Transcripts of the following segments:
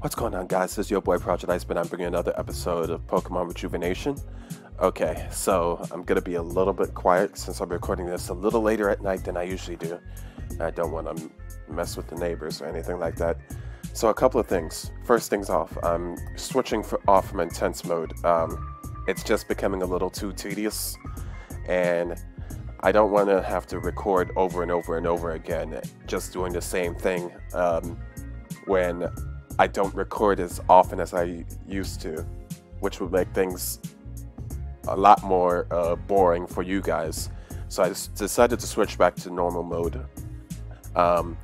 What's going on, guys? This is your boy Project Iceman. I'm bringing another episode of Pokemon Rejuvenation. Okay, so I'm gonna be a little bit quiet since I'm recording this a little later at night than I usually do. I don't want to mess with the neighbors or anything like that. So a couple of things. First things off, I'm switching off from intense mode. Um, it's just becoming a little too tedious, and I don't want to have to record over and over and over again, just doing the same thing um, when I don't record as often as I used to, which would make things a lot more uh, boring for you guys. So I decided to switch back to normal mode. Um,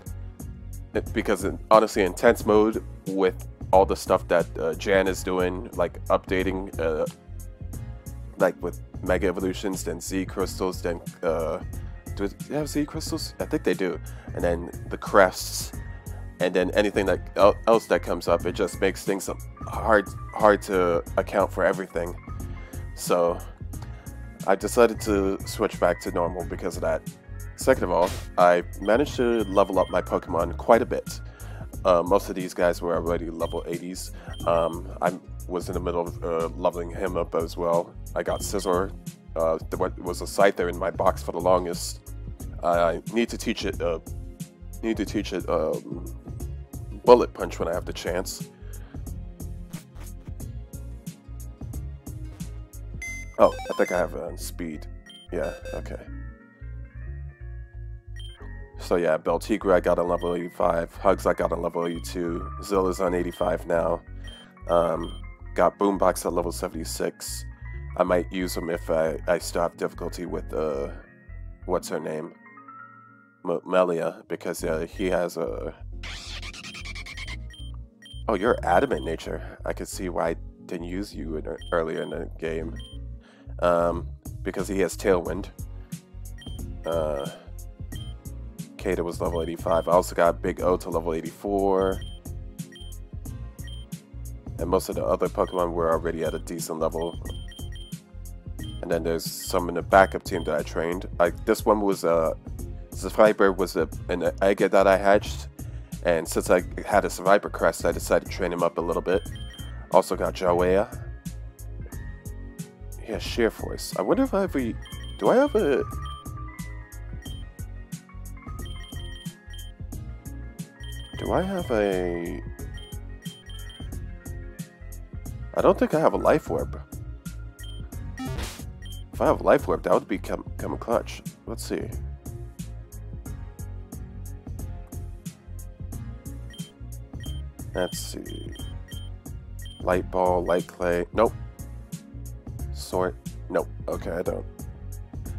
because in, honestly, intense mode with all the stuff that uh, Jan is doing, like updating, uh, like with Mega Evolutions, then Z Crystals, then uh, do they have Z Crystals? I think they do. And then the crests and then anything that else that comes up, it just makes things hard hard to account for everything. So I decided to switch back to normal because of that. Second of all, I managed to level up my Pokemon quite a bit. Uh, most of these guys were already level 80s. Um, I was in the middle of uh, leveling him up as well. I got Scizor. Uh, was a Scyther in my box for the longest. I need to teach it uh, need to teach it um, bullet punch when I have the chance. Oh, I think I have uh, speed. Yeah, okay. So yeah, Beltigra I got on level 85, Hugs I got on level 82, Zilla's on 85 now. Um, got Boombox at level 76. I might use him if I, I still have difficulty with, uh, what's her name? Melia, because uh, he has a... Oh, you're adamant nature. I could see why I didn't use you in, earlier in the game. Um, because he has Tailwind. Uh, Kata was level 85. I also got Big O to level 84. And most of the other Pokemon were already at a decent level. And then there's some in the backup team that I trained. Like this one was uh, Survivor was a, an egg that I hatched, and since I had a Survivor crest, I decided to train him up a little bit. Also got Jawea. He has Sheer Force. I wonder if I ever... Do I have a... Do I have a... I don't think I have a Life Orb. If I have Life Orb, that would become, become a clutch. Let's see. Let's see. Light ball, light clay. Nope. Sort. Nope. Okay, I don't.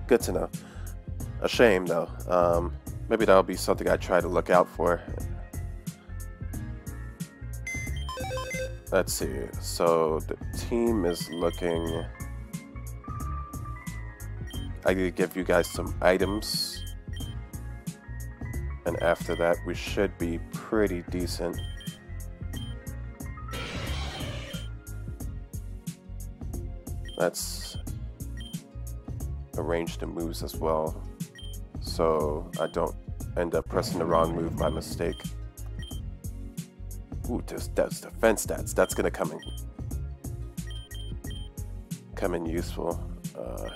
Good to know. A shame, though. Um, maybe that'll be something I try to look out for. Let's see. So the team is looking. I need to give you guys some items. And after that, we should be pretty decent. Let's arrange the moves as well so I don't end up pressing the wrong move by mistake. Ooh, just that's defense stats. That's gonna come in come in useful. Uh,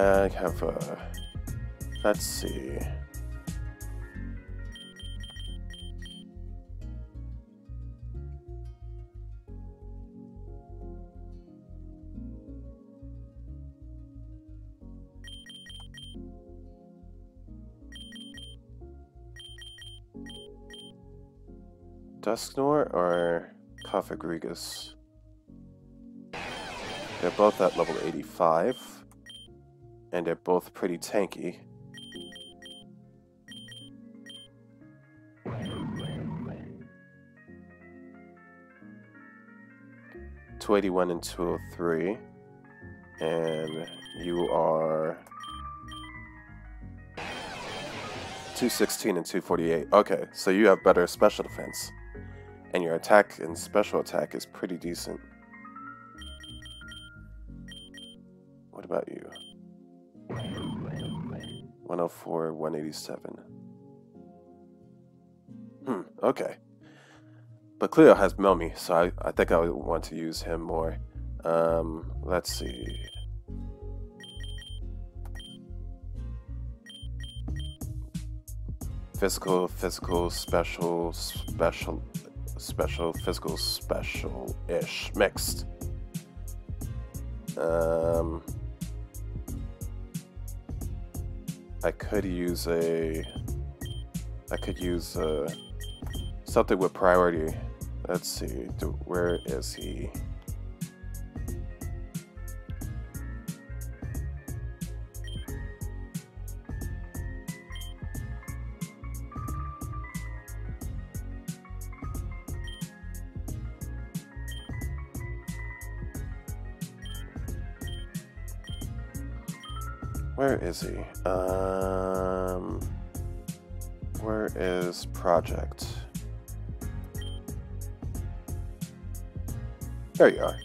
I have, uh, let's see. Dusknoir or Cofagrigus? They're both at level 85. And they're both pretty tanky. Two eighty one and two oh three, and you are 216 and 248. Okay, so you have better special defense. And your attack and special attack is pretty decent. What about you? 104, 187. Hmm, okay. But Cleo has Melmy, so I, I think I would want to use him more. Um, let's see. Physical, physical, special, special, special, physical, special-ish, mixed. Um, I could use a, I could use a, something with priority. Let's see, where is he? Where is he? Um, where is project? There you are.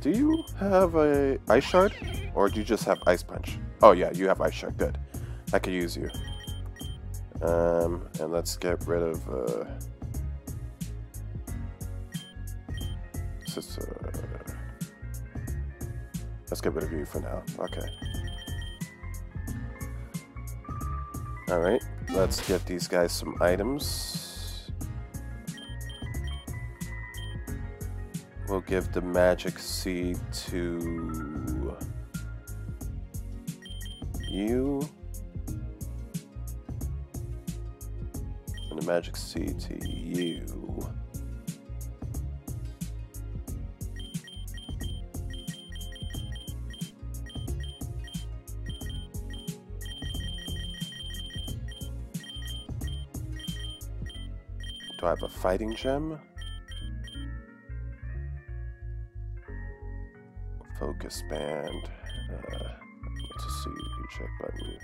Do you have a ice shard, or do you just have ice punch? Oh yeah, you have ice shard. Good. I could use you. Um, and let's get rid of. Uh, uh, let's get rid of you for now. Okay. Alright, let's get these guys some items. We'll give the magic seed to you. And the magic seed to you. I have a fighting gem? Focus band. Uh, let's see. Eject button.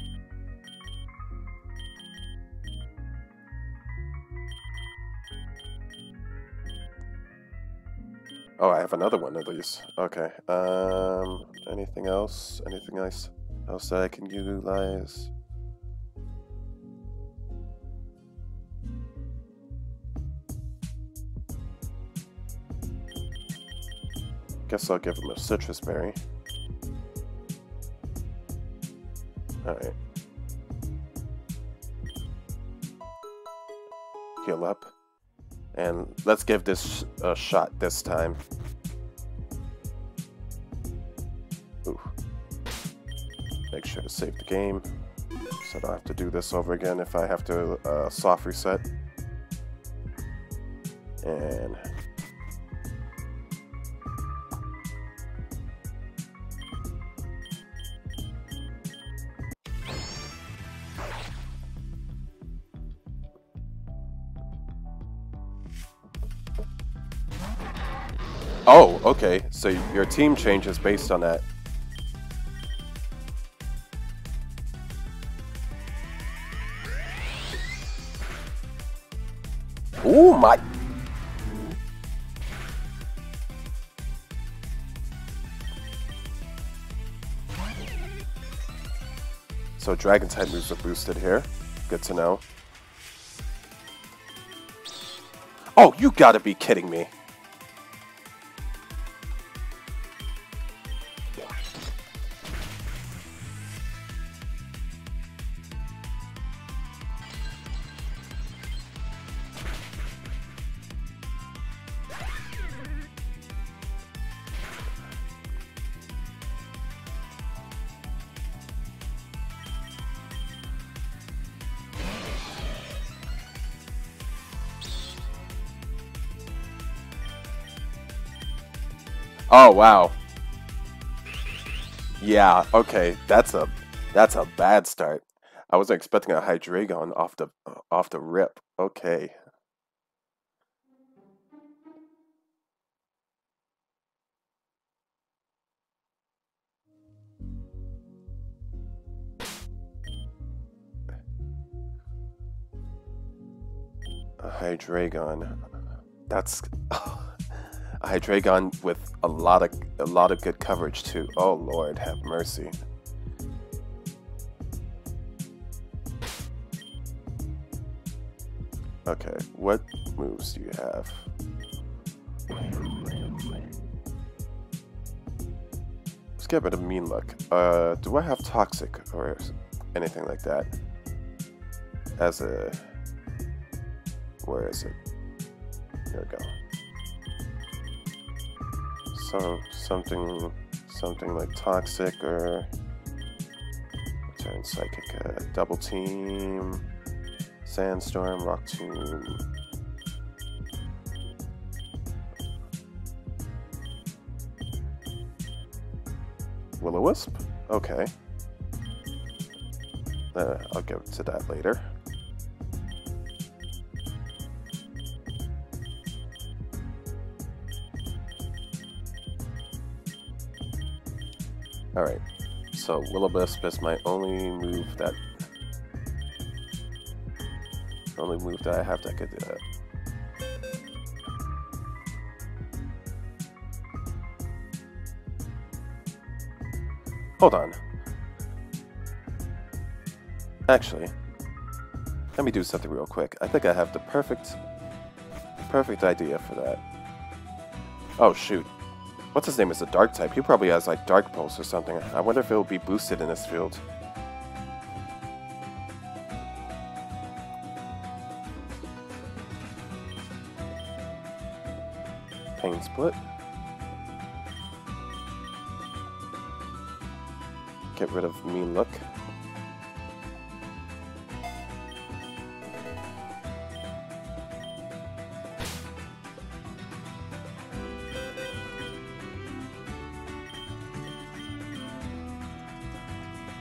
Oh, I have another one of these. Okay. Um, anything else? Anything else? Else that I can utilize? I guess I'll give him a Sitrus Berry. Alright. Heal up. And let's give this a shot this time. Ooh. Make sure to save the game. So I don't have to do this over again if I have to uh, soft reset. And okay. So your team changes based on that. Oh my! So Dragon type moves are boosted here. Good to know. Oh, you gotta be kidding me. Oh wow. Yeah, okay. That's a that's a bad start. I wasn't expecting a Hydreigon off the off the rip. Okay. A Hydreigon. That's Hydreigon with a lot of a lot of good coverage too. Oh Lord, have mercy. Okay, what moves do you have? Let's get rid of mean look. Uh, do I have toxic or anything like that? As a, where is it? There we go. So something, something like toxic or turn psychic. Uh, double team. Sandstorm, Rock Tomb. Will-O-Wisp? Okay. Uh, I'll get to that later. Alright, so Will-O-Wisp is my only move that only move that I have that could. Hold on. Actually, let me do something real quick. I think I have the perfect, perfect idea for that. Oh shoot. What's his name is a dark type. He probably has like dark pulse or something. I wonder if it will be boosted in this field. Pain split. Get rid of mean look.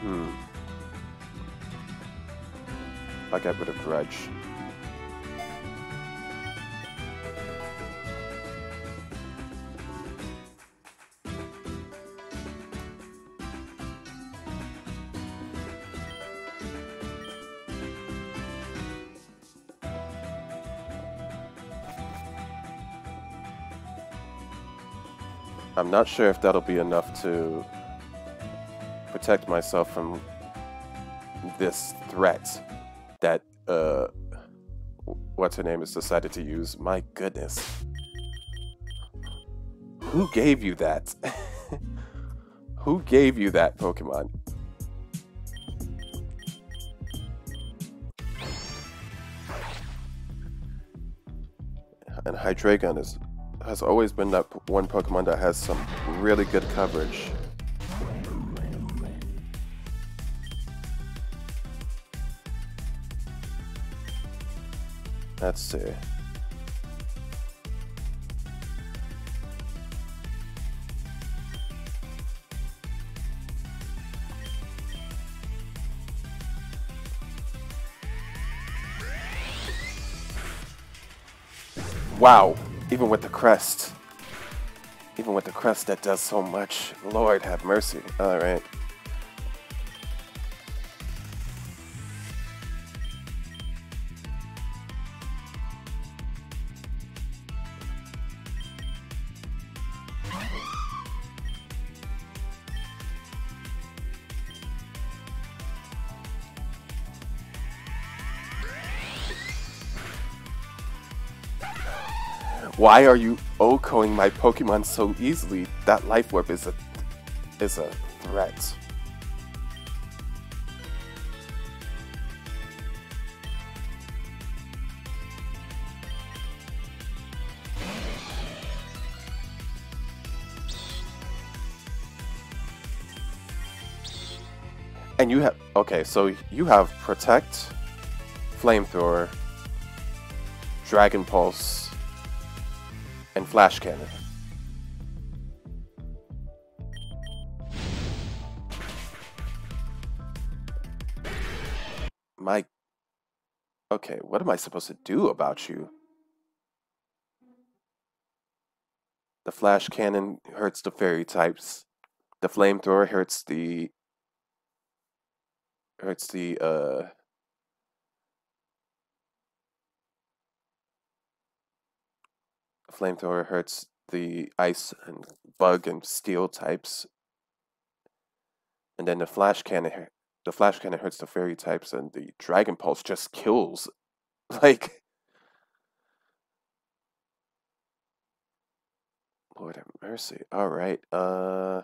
Hmm. I get rid of grudge. I'm not sure if that'll be enough to protect myself from this threat that uh what's her name has decided to use. My goodness. Who gave you that? Who gave you that Pokemon? And Hydreigon is has always been that one Pokemon that has some really good coverage. Let's see. Wow, even with the crest. Even with the crest that does so much. Lord have mercy. Alright. Why are you OHKOing my Pokemon so easily? That Life Orb is a is a threat. And you have okay, so you have Protect, Flamethrower, Dragon Pulse, flash cannon. My... Okay, what am I supposed to do about you? The flash cannon hurts the fairy types. The flamethrower hurts the... Hurts the, uh... flamethrower hurts the ice and bug and steel types. And then the flash cannon the flash cannon hurts the fairy types and the dragon pulse just kills like Lord have mercy. All right. Uh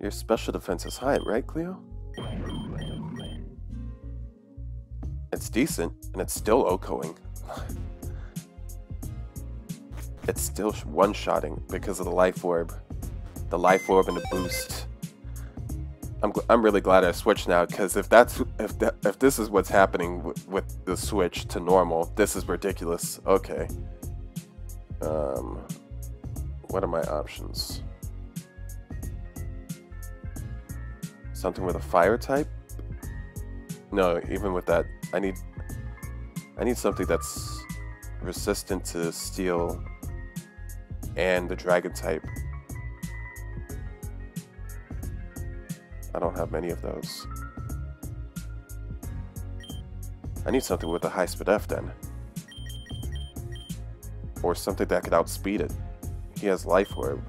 Your special defense is high, right, Cleo? It's decent, and it's still OHKOing. it's still one-shotting because of the life orb. The life orb and the boost. I'm, I'm really glad I switched now because if that's if that if this is what's happening with, with the switch to normal, this is ridiculous. Okay. Um, what are my options? Something with a fire type? No, even with that, I need I need something that's resistant to steel and the dragon type. I don't have many of those. I need something with a high speed F then. Or something that could outspeed it. He has life orb.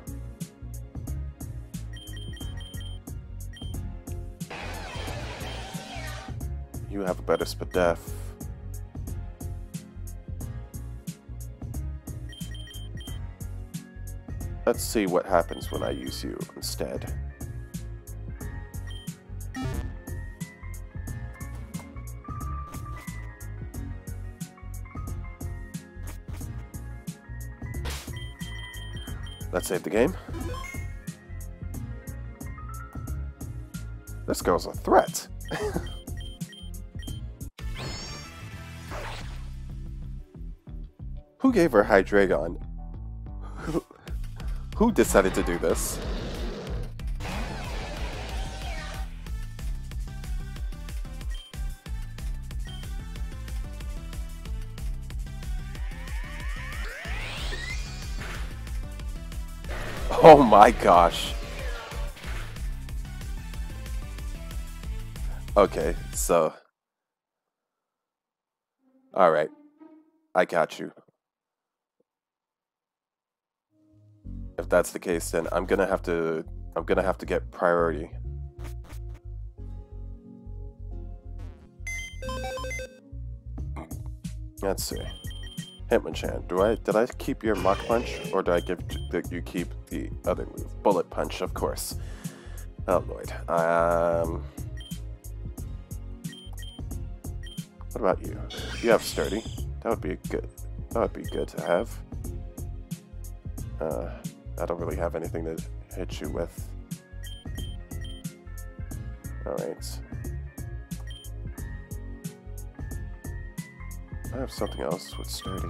You have a better SPDEF. Let's see what happens when I use you instead. Let's save the game. This girl's a threat. Who gave her Hydreigon? Who, who decided to do this? Oh my gosh. Okay, so... Alright. I got you. That's the case, then I'm gonna have to I'm gonna have to get priority. Let's see. Hitmonchan, do I did I keep your Mach Punch or do I give that you keep the other move? Bullet Punch, of course. Oh Lloyd. Um What about you? You have sturdy. That would be good. That would be good to have. Uh I don't really have anything to hit you with. Alright. I have something else with sturdy.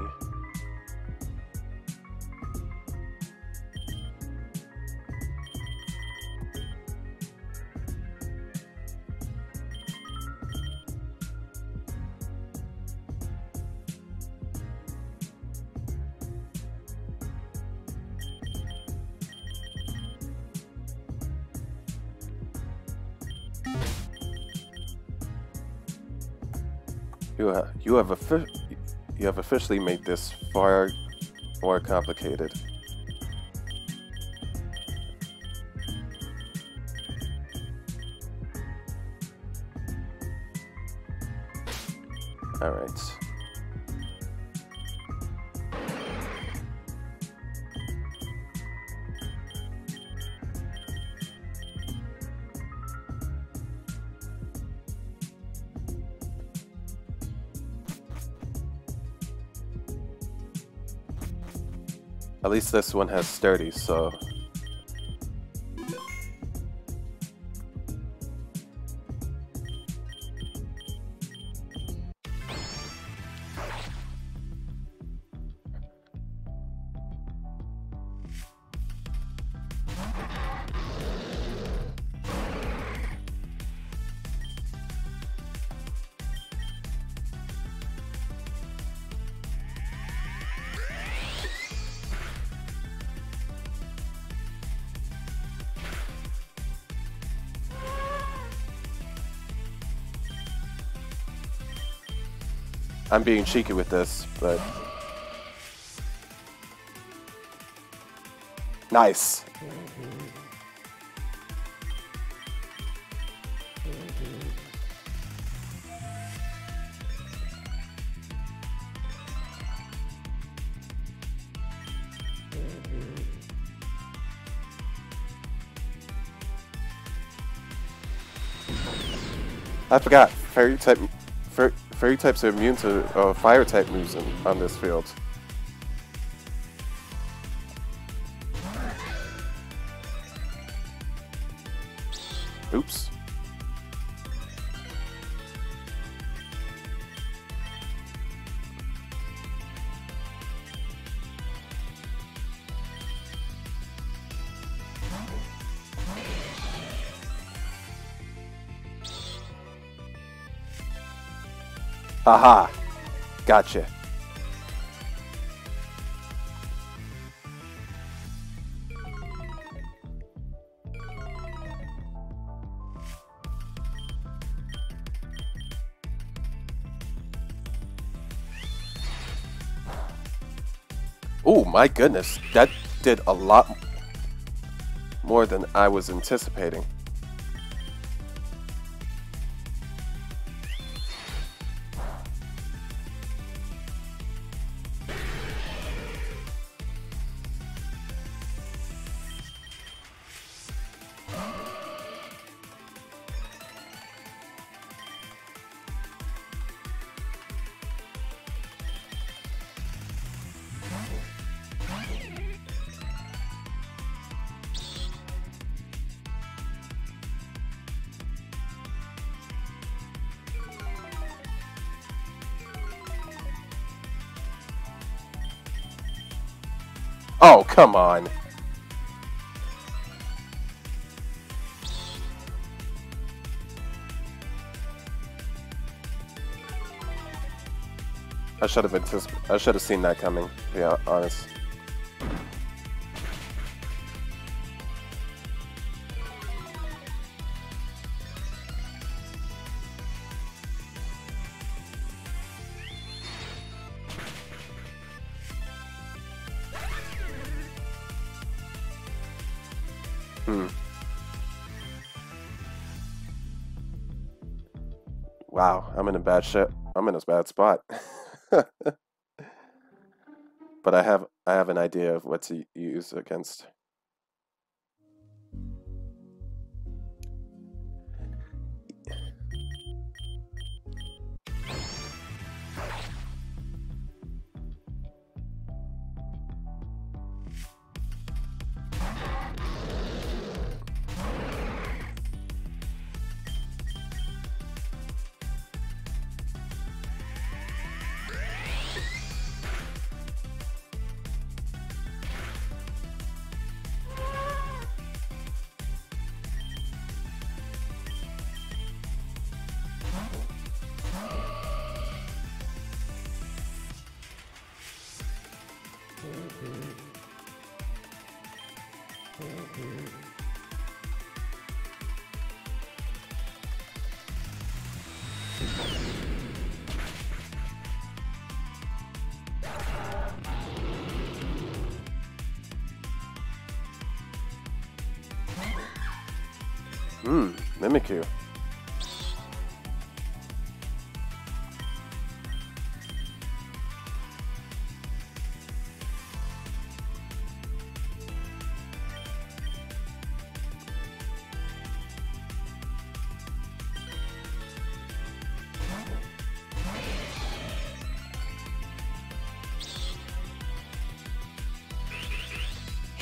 Have, you have you have officially made this far more complicated. This one has sturdy, so I'm being cheeky with this, but... Nice. I forgot. Fairy type, fairy types are immune to uh, fire type moves in, on this field. Aha. Gotcha. Oh my goodness, that did a lot more than I was anticipating. Come on. I should have anticipated. I should have seen that coming. To be honest. Hmm. Wow, I'm in a bad shit. I'm in a bad spot. but I have I have an idea of what to use against.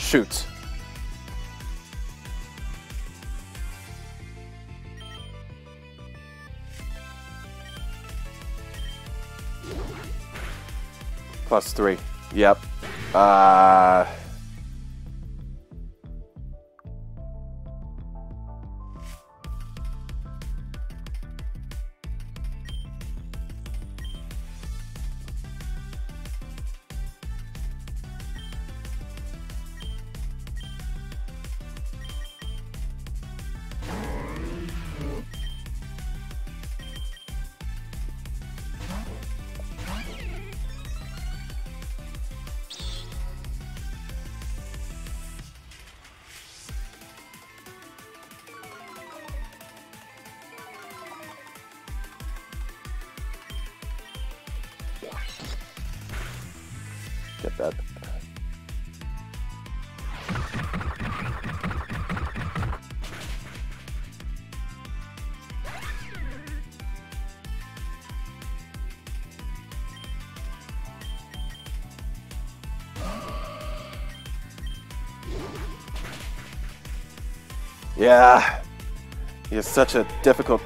Shoot. Plus three. Yep. Uh... Yeah. You're such a difficult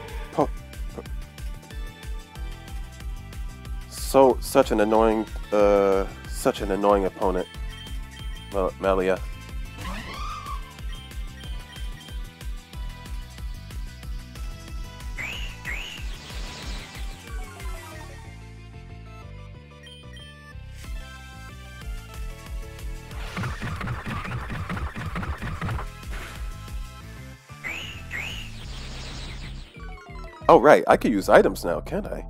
so such an annoying uh such an annoying opponent. Mel- Melia. Oh right, I can use items now, can't I?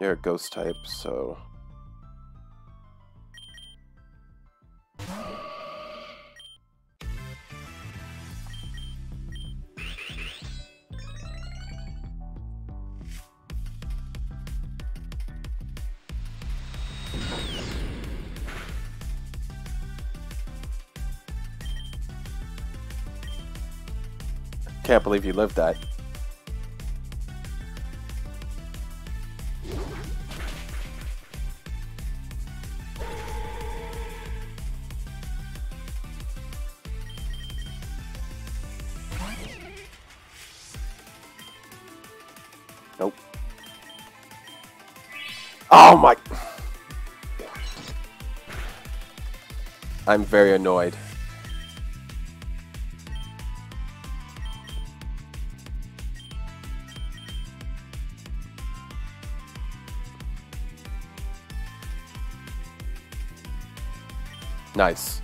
A ghost type, so... Can't believe you lived that. Nope. Oh my... I'm very annoyed. Nice.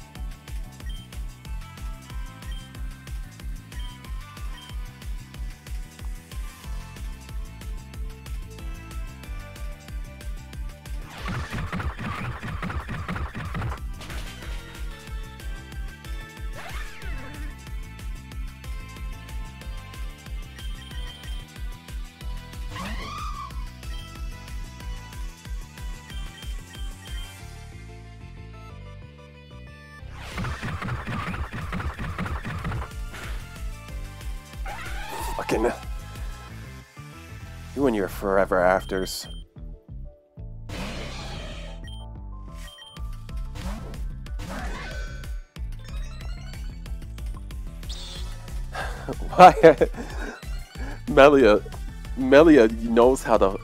Forever afters. Why? Uh, Melia. Melia knows how to.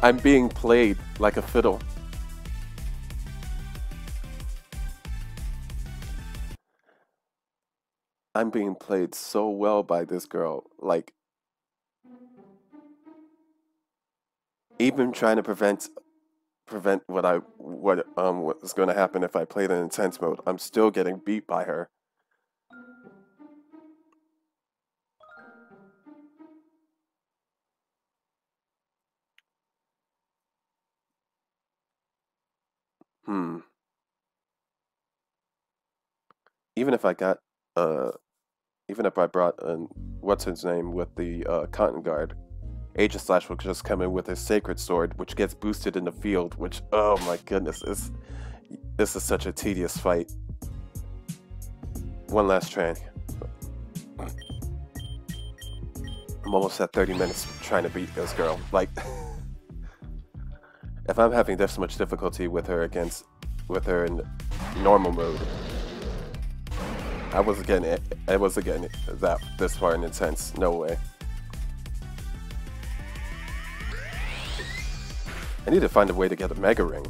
I'm being played like a fiddle. I'm being played so well by this girl. Like, even trying to prevent prevent what I what um what's going to happen if I played in intense mode. I'm still getting beat by her. Hmm. Even if I got uh even if I brought in what's his name with the uh, cotton guard, Aegislash will just come in with his sacred sword, which gets boosted in the field. Which oh my goodness, is this is such a tedious fight. One last train. I'm almost at 30 minutes trying to beat this girl. Like, if I'm having this much difficulty with her against, with her in normal mode, I wasn't getting it. I wasn't getting it that this far in intense. No way. I need to find a way to get a mega ring.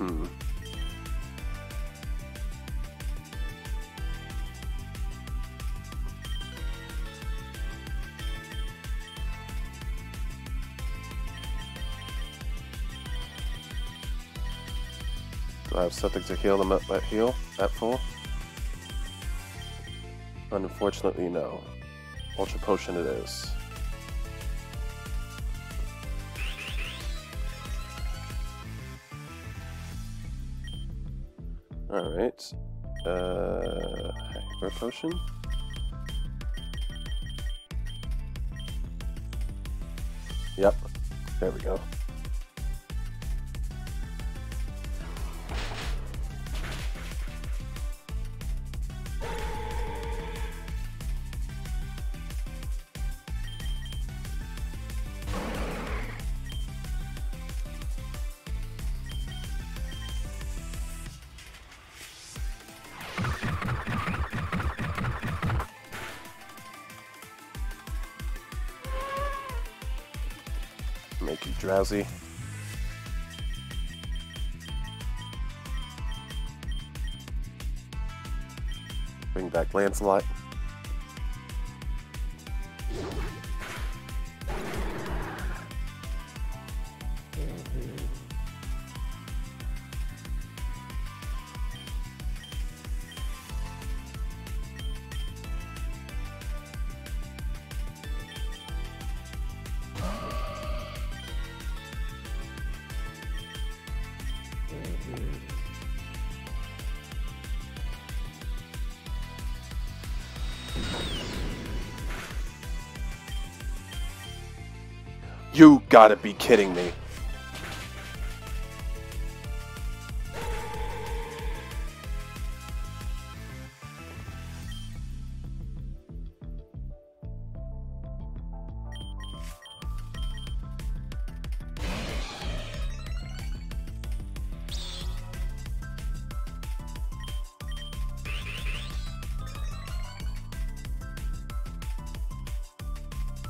Hmm. Do I have something to heal them at, at uh, heal at full? Unfortunately, no. Ultra potion it is. Hyper Potion? Yep. There we go. Make you drowsy. Bring back Lancelot. You gotta be kidding me.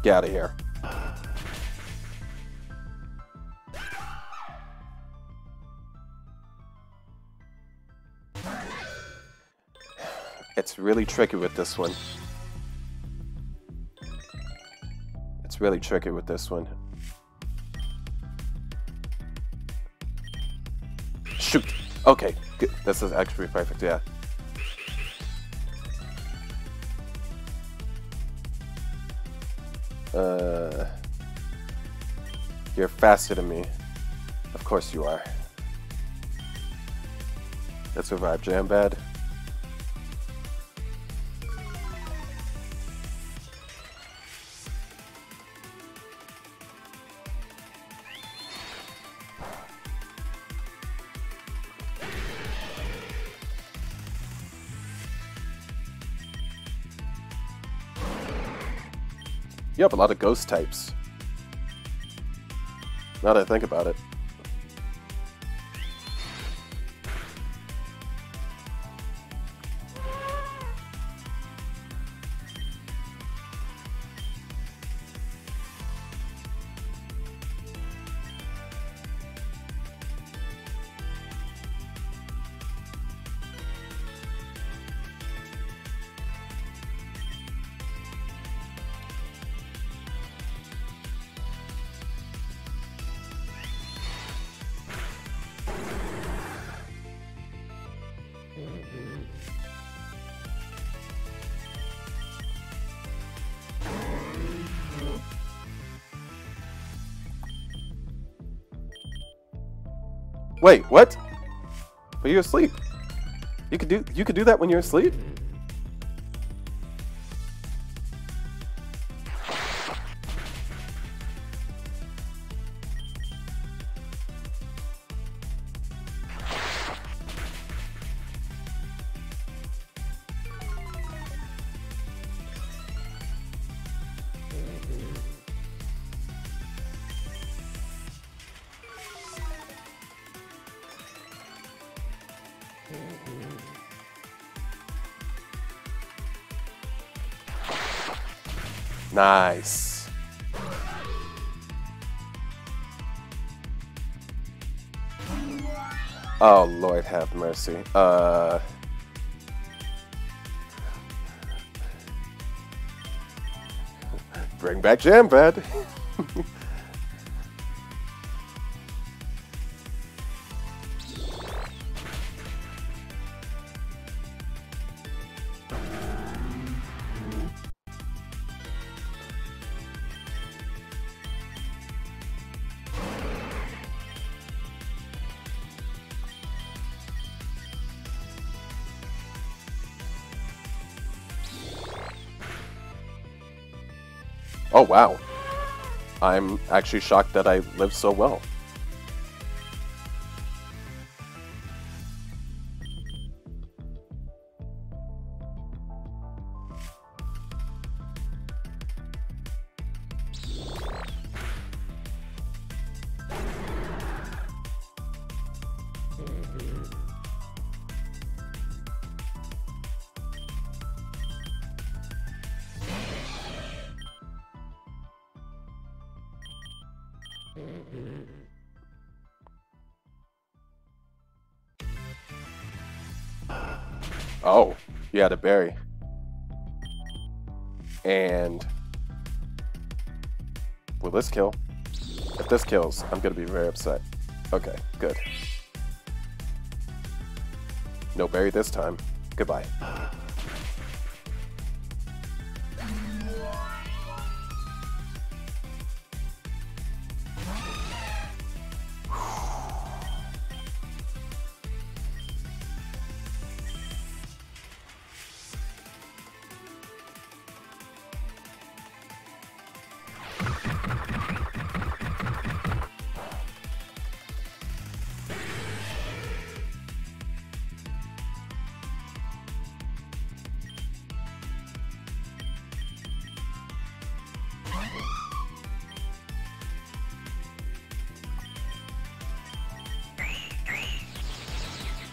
Get out of here. It's really tricky with this one. It's really tricky with this one. Shoot! Okay, good. This is actually perfect, yeah. Uh, you're faster than me. Of course you are. Let's Jam You have a lot of ghost types. Now that I think about it. Wait, what? But you're asleep. You could do you could do that when you're asleep? Nice. Oh, Lord have mercy. Uh... Bring back Jam Oh, wow. I'm actually shocked that I lived so well. Had a berry. And will this kill? If this kills, I'm gonna be very upset. Okay, good. No berry this time. Goodbye.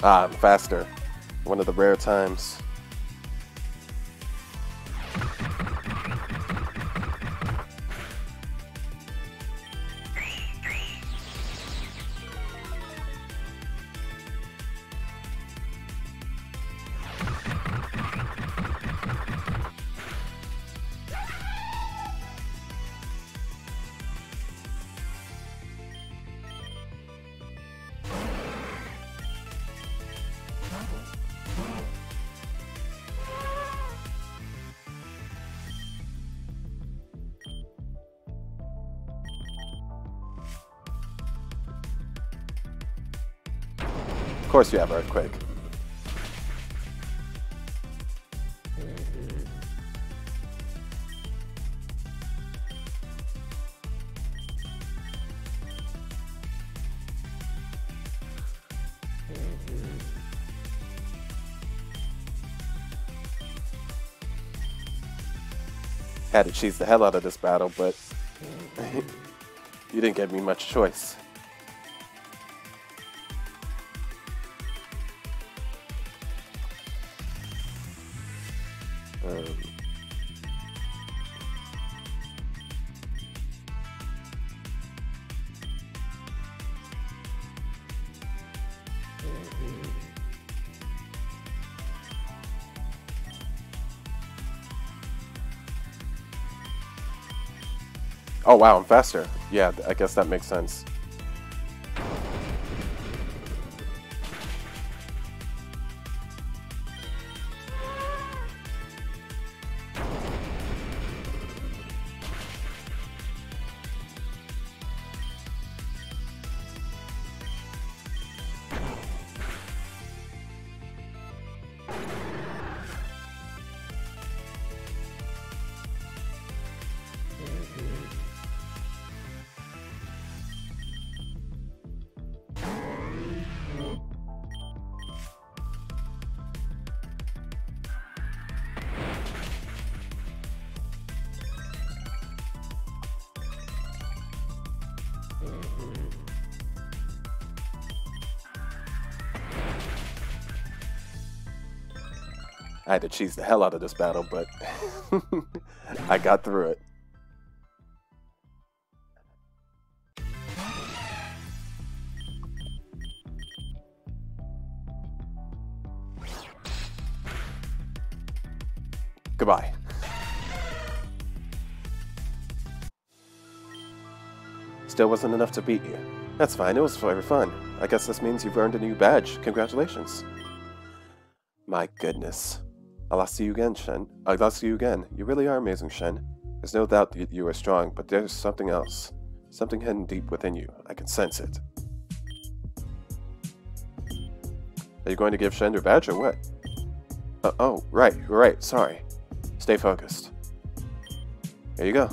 Ah, faster. One of the rare times. Course you have Earthquake. Had to cheese the hell out of this battle, but you didn't give me much choice. Oh wow, I'm faster. Yeah, I guess that makes sense. Had to cheese the hell out of this battle, but I got through it. Goodbye. Still wasn't enough to beat you. That's fine, it was very fun. I guess this means you've earned a new badge. Congratulations. My goodness. I'll see you again, Shen. I'll see you again. You really are amazing, Shen. There's no doubt that you are strong, but there's something else. Something hidden deep within you. I can sense it. Are you going to give Shen your badge or what? Uh, oh, right, right, sorry. Stay focused. Here you go.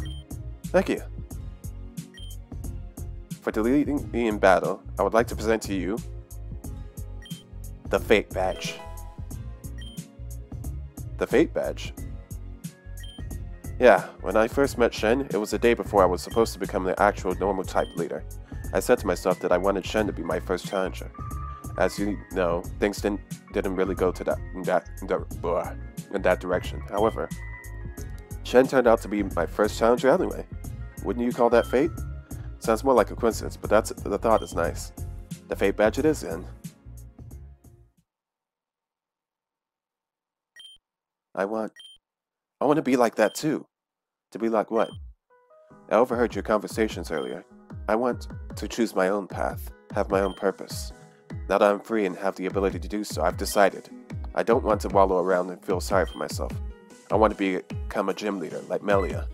Thank you. For deleting me in battle, I would like to present to you the Fate Badge. The Fate Badge? Yeah, when I first met Shen, it was the day before I was supposed to become the actual normal type leader. I said to myself that I wanted Shen to be my first challenger. As you know, things didn't didn't really go to that in that in that, in that direction. However, Shen turned out to be my first challenger anyway. Wouldn't you call that fate? Sounds more like a coincidence, but that's the thought is nice. The fate badge it is in. I want I want to be like that too. To be like what? I overheard your conversations earlier. I want to choose my own path, have my own purpose. Now that I'm free and have the ability to do so, I've decided. I don't want to wallow around and feel sorry for myself. I want to be, become a gym leader, like Melia.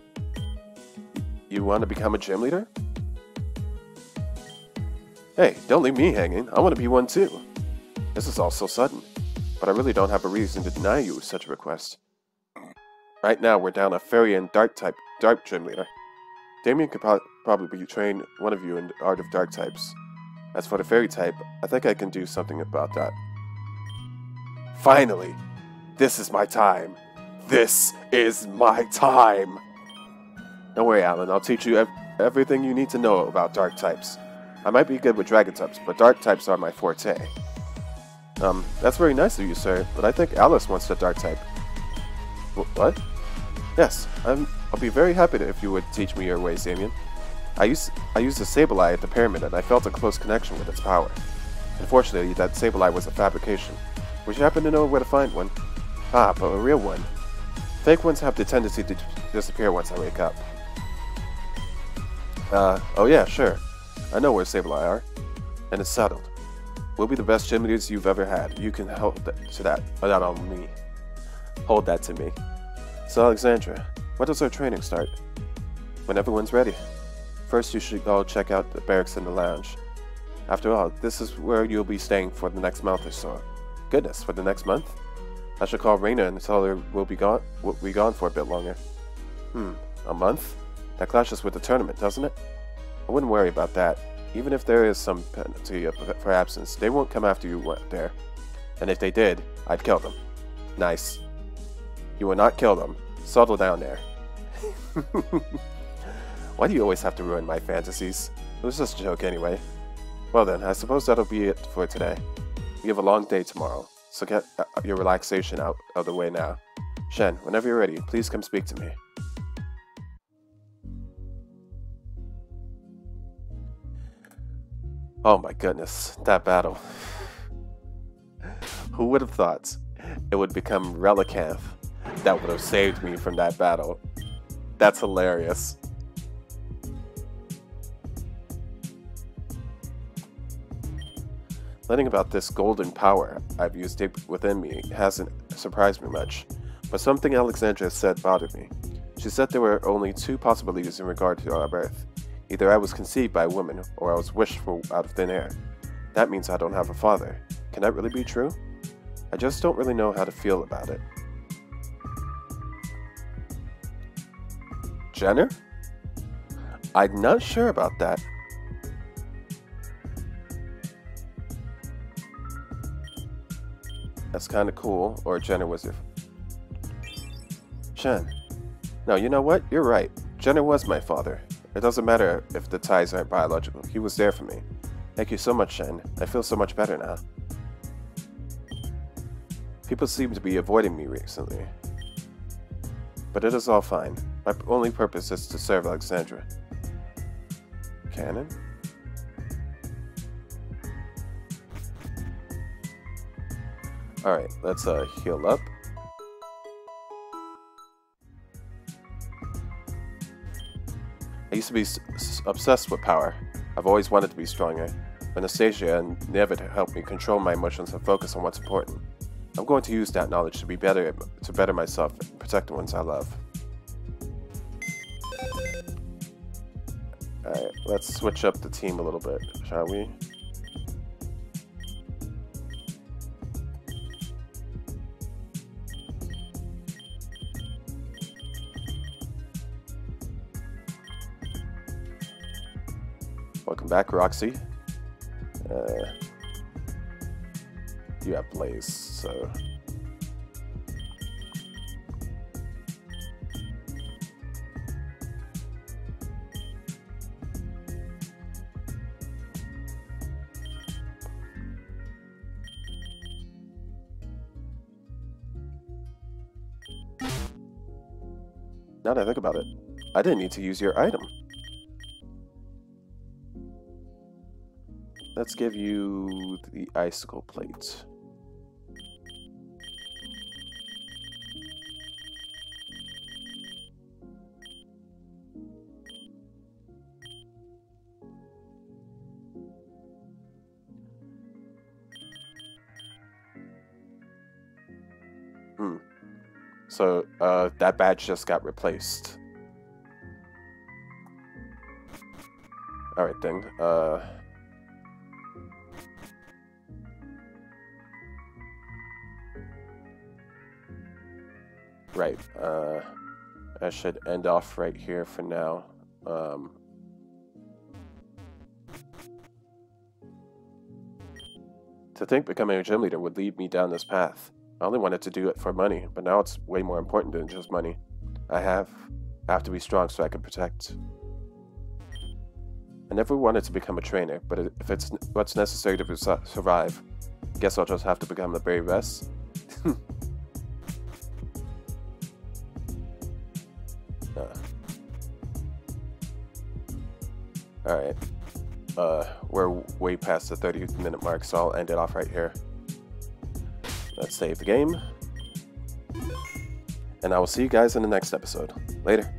You want to become a gym leader? Hey, don't leave me hanging. I want to be one too. This is all so sudden, but I really don't have a reason to deny you such a request. Right now, we're down a fairy and dark type dark gym leader. Damien could pro probably train one of you in the art of dark types. As for the fairy type, I think I can do something about that. Finally! This is my time! This is my time! Don't worry, Alan. I'll teach you ev everything you need to know about dark types. I might be good with dragon types, but dark types are my forte. Um, that's very nice of you, sir, but I think Alice wants the dark type. What? Yes, I'm, I'll be very happy to, if you would teach me your ways, Damien. I used, I used a Sableye at the pyramid and I felt a close connection with its power. Unfortunately, that Sableye was a fabrication. Would you happen to know where to find one? Ah, but a real one. Fake ones have the tendency to disappear once I wake up. Uh, oh yeah, sure. I know where Sableye are. And it's settled. We'll be the best gym leaders you've ever had. You can that to that, or that on me. Hold that to me. So Alexandra, when does our training start? When everyone's ready. First, you should go check out the barracks and the lounge. After all, this is where you'll be staying for the next month or so. Goodness, for the next month? I should call Reina and tell her we'll be gone we'll be gone for a bit longer. Hmm, a month? That clashes with the tournament, doesn't it? I wouldn't worry about that. Even if there is some penalty for absence, they won't come after you there. And if they did, I'd kill them. Nice. You will not kill them. Settle down there. Why do you always have to ruin my fantasies? It was just a joke anyway. Well then, I suppose that'll be it for today. We have a long day tomorrow, so get uh, your relaxation out of the way now. Shen, whenever you're ready, please come speak to me. Oh my goodness, that battle. Who would have thought it would become Relicanth that would have saved me from that battle? That's hilarious. Learning about this golden power I've used deep within me hasn't surprised me much, but something Alexandra said bothered me. She said there were only two possibilities in regard to our birth. Either I was conceived by a woman, or I was wished for out of thin air. That means I don't have a father. Can that really be true? I just don't really know how to feel about it. Jenner? I'm not sure about that. That's kind of cool. Or Jenner was your... Shen. No, you know what? You're right. Jenner was my father. It doesn't matter if the ties aren't biological. He was there for me. Thank you so much, Shen. I feel so much better now. People seem to be avoiding me recently. But it is all fine. My only purpose is to serve Alexandra. Cannon? Alright, let's uh, heal up. I used to be obsessed with power. I've always wanted to be stronger. Anastasia and Nevid helped me control my emotions and focus on what's important. I'm going to use that knowledge to be better to better myself and protect the ones I love. Alright, let's switch up the team a little bit, shall we? Welcome back, Roxy. Uh, you have Blaze, so Now that I think about it, I didn't need to use your item. Let's give you the icicle plate. Hmm. So uh, that badge just got replaced. Alright then. Uh, right. Uh, I should end off right here for now. Um, to think becoming a gym leader would lead me down this path. I only wanted to do it for money, but now it's way more important than just money. I have I have to be strong so I can protect. I never wanted to become a trainer, but if it's what's necessary to survive, guess I'll just have to become the very best. Alright. Uh, we're way past the 30 minute mark, so I'll end it off right here. Let's save the game. And I will see you guys in the next episode. Later.